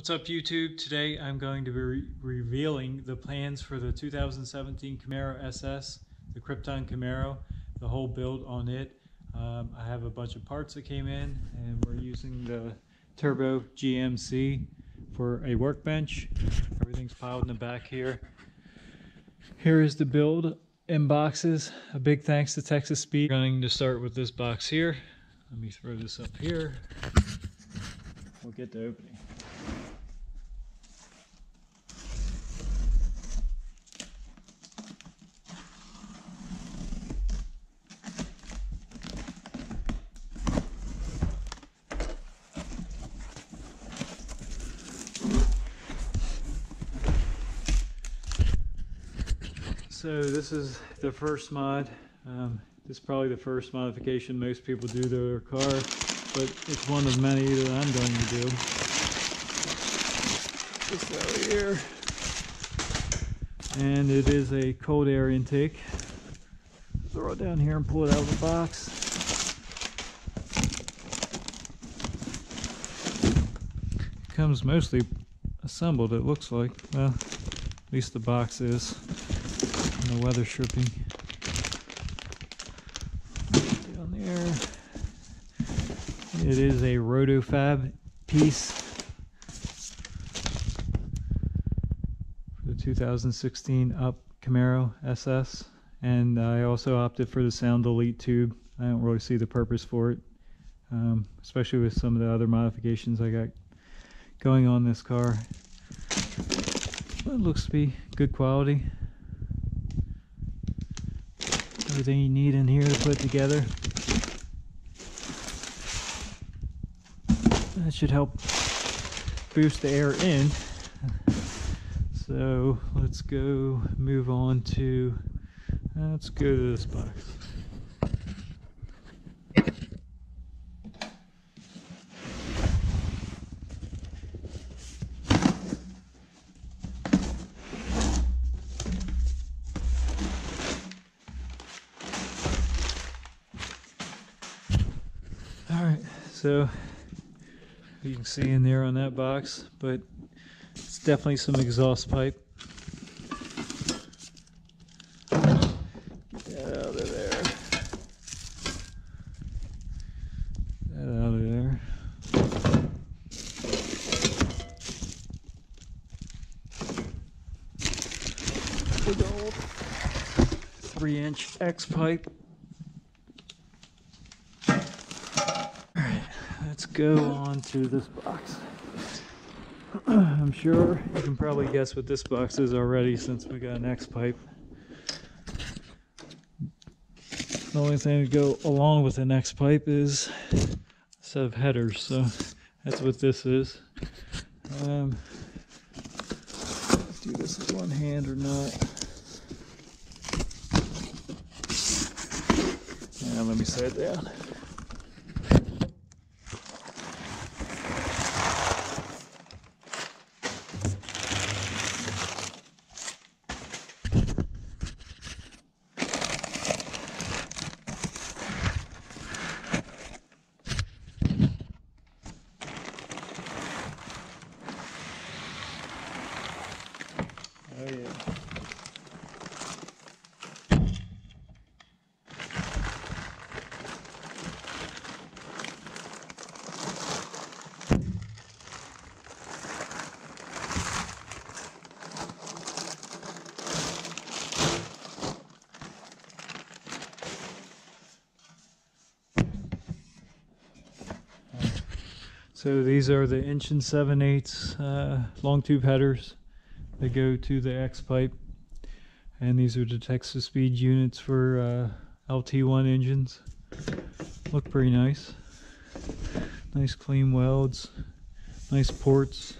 What's up YouTube? Today I'm going to be re revealing the plans for the 2017 Camaro SS, the Krypton Camaro, the whole build on it. Um, I have a bunch of parts that came in and we're using the Turbo GMC for a workbench. Everything's piled in the back here. Here is the build in boxes. A big thanks to Texas Speed. I'm going to start with this box here. Let me throw this up here. We'll get the opening. So this is the first mod. Um, this is probably the first modification most people do to their car, but it's one of many that I'm going to do. This over here. And it is a cold air intake. Throw it down here and pull it out of the box. It comes mostly assembled, it looks like. Well, at least the box is the weather stripping down there. It is a Rotofab piece for the 2016 Up Camaro SS. And I also opted for the Sound Delete tube. I don't really see the purpose for it, um, especially with some of the other modifications I got going on this car. It looks to be good quality everything you need in here to put together. That should help boost the air in. So let's go move on to, let's go to this box. All right, so you can see in there on that box, but it's definitely some exhaust pipe. Get out of there. That out of there. Three inch X pipe. let's go on to this box. I'm sure you can probably guess what this box is already since we got an X pipe. The only thing to go along with an X pipe is a set of headers, so that's what this is. Um, do this with one hand or not. And let me set it down. So these are the inch and 7 eighths uh, long tube headers that go to the X pipe. And these are the Texas Speed units for uh, LT1 engines. Look pretty nice. Nice clean welds, nice ports,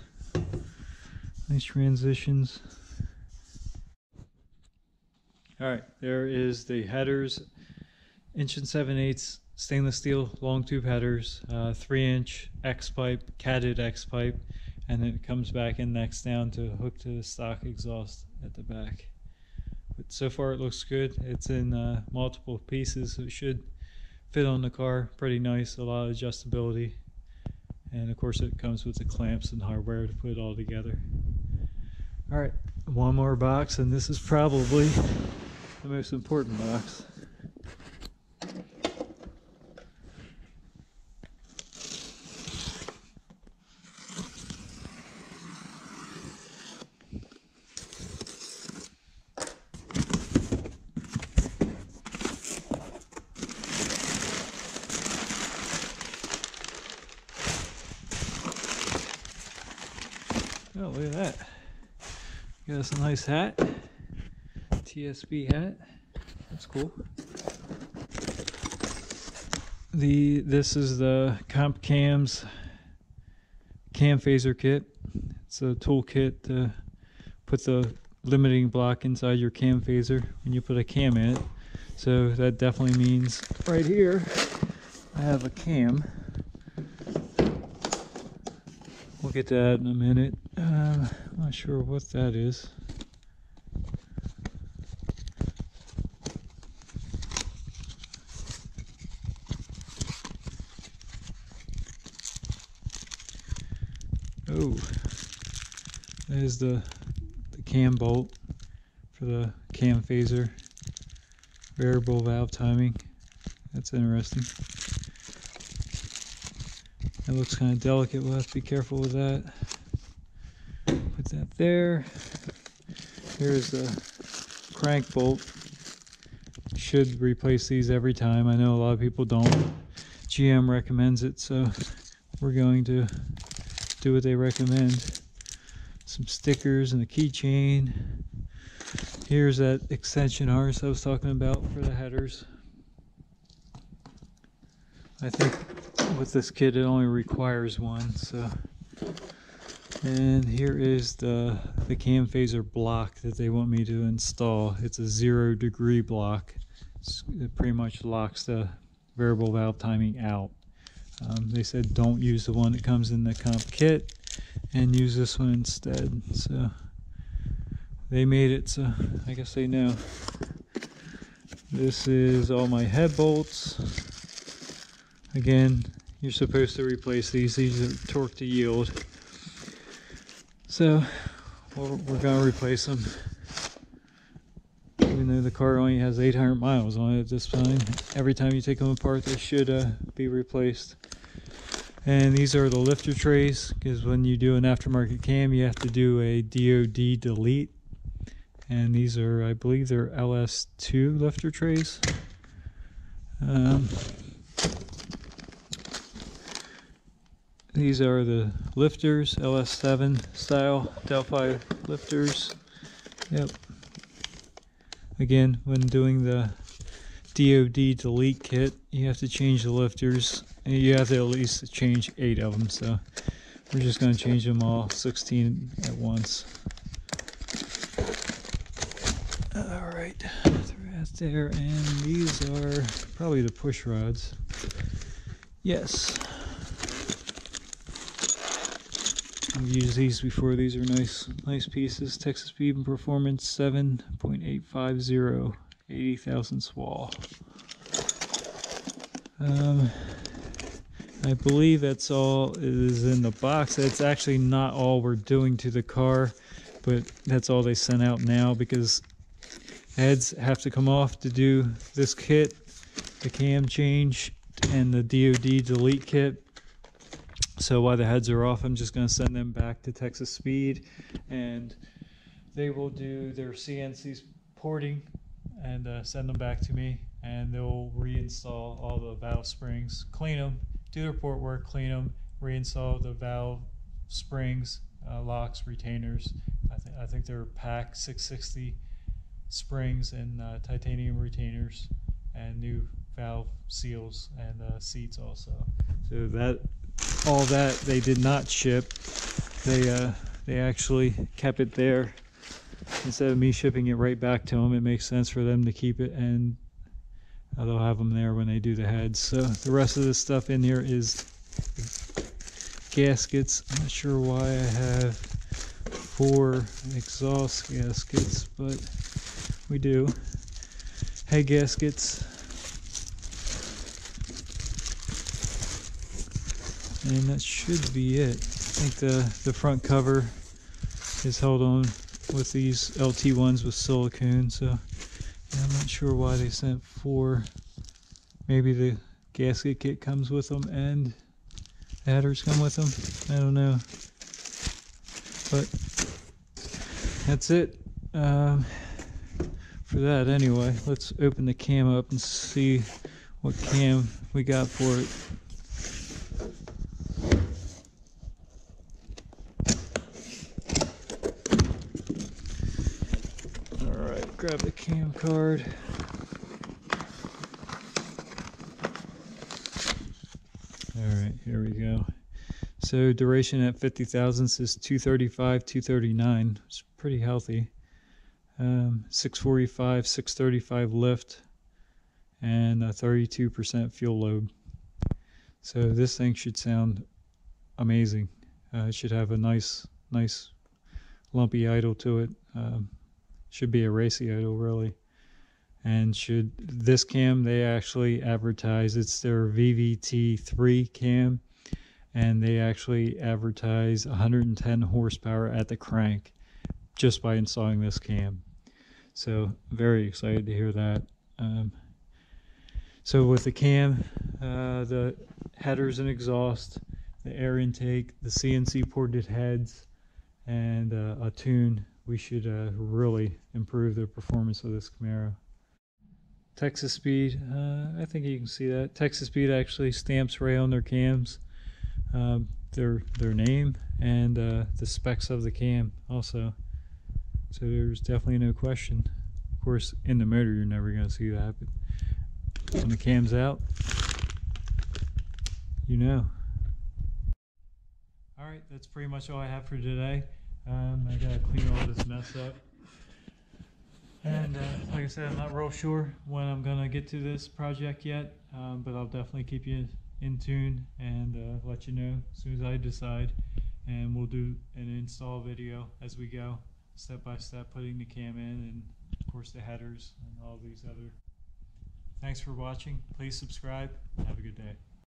nice transitions. Alright, there is the headers, inch and 7 eighths stainless steel long tube headers, uh, three inch X pipe, catted X pipe, and then it comes back in next down to hook to the stock exhaust at the back. But so far it looks good. It's in uh, multiple pieces, so it should fit on the car pretty nice, a lot of adjustability. And of course it comes with the clamps and hardware to put it all together. All right, one more box and this is probably the most important box. Oh, look at that. Got us a nice hat. TSP hat. That's cool. The this is the Comp Cams cam phaser kit. It's a tool kit to put the limiting block inside your cam phaser when you put a cam in it. So that definitely means right here I have a cam. We'll get that in a minute. Uh, I'm not sure what that is. Oh, there's the the cam bolt for the cam phaser variable valve timing. That's interesting. It looks kind of delicate. We'll have to be careful with that. Put that there. Here's the crank bolt. Should replace these every time. I know a lot of people don't. GM recommends it, so we're going to do what they recommend. Some stickers and a keychain. Here's that extension harness I was talking about for the headers. I think with this kit it only requires one, so. And here is the, the cam phaser block that they want me to install. It's a zero degree block. It's, it pretty much locks the variable valve timing out. Um, they said don't use the one that comes in the comp kit and use this one instead. So they made it, so I guess they know. This is all my head bolts. Again, you're supposed to replace these. These are torque to yield. So we're, we're gonna replace them. Even though the car only has 800 miles on it at this time, every time you take them apart, they should uh, be replaced. And these are the lifter trays, because when you do an aftermarket cam, you have to do a DOD delete. And these are, I believe they're LS2 lifter trays. Um, these are the lifters, LS7 style Delphi lifters. Yep. Again, when doing the DOD delete kit, you have to change the lifters. And you have to at least change eight of them. So we're just going to change them all 16 at once. All right, that there, and these are probably the push rods. Yes. I've used these before. These are nice, nice pieces. Texas and Performance 7.850, 80 thousandths wall. Um, I believe that's all is in the box. That's actually not all we're doing to the car, but that's all they sent out now because heads have to come off to do this kit, the cam change, and the DoD delete kit. So while the heads are off, I'm just going to send them back to Texas Speed, and they will do their CNC's porting and uh, send them back to me, and they'll reinstall all the valve springs, clean them, do the port work, clean them, reinstall the valve springs, uh, locks, retainers. I, th- I think they're PAC 660 springs and uh, titanium retainers, and new valve seals and uh, seats also. So that all that they did not ship. They uh, they actually kept it there instead of me shipping it right back to them. It makes sense for them to keep it, and uh, they'll have them there when they do the heads. So the rest of this stuff in here is gaskets. I'm not sure why I have four exhaust gaskets, but we do. Head gaskets. And that should be it. I think the, the front cover is held on with these LT ones with silicone, so I'm not sure why they sent four. Maybe the gasket kit comes with them and headers come with them. I don't know. But that's it um, for that anyway. Let's open the cam up and see what cam we got for it. Alright, grab the cam card. Alright, here we go. So duration at 50 thousandths is 235, 239. It's pretty healthy. Um, 645, 635 lift, and a 32% fuel load. So this thing should sound amazing. Uh, it should have a nice, nice lumpy idle to it. Um, should be a idle really. And should this cam they actually advertise it's their VVT3 cam and they actually advertise 110 horsepower at the crank just by installing this cam. So very excited to hear that. Um, so with the cam, uh, the headers and exhaust, the air intake, the CNC ported heads, and uh, a tune, we should uh, really improve the performance of this Camaro. Texas Speed, uh, I think you can see that. Texas Speed actually stamps right on their cams, um, their their name and uh, the specs of the cam also. So there's definitely no question. Of course, in the motor you're never going to see that, but when the cam's out, you know. All right, that's pretty much all I have for today. Um, I gotta clean all this mess up. And uh, like I said, I'm not real sure when I'm gonna get to this project yet, um, but I'll definitely keep you in tune and uh, let you know as soon as I decide. And we'll do an install video as we go, step by step, putting the cam in and of course the headers and all these other. Thanks for watching. Please subscribe. Have a good day.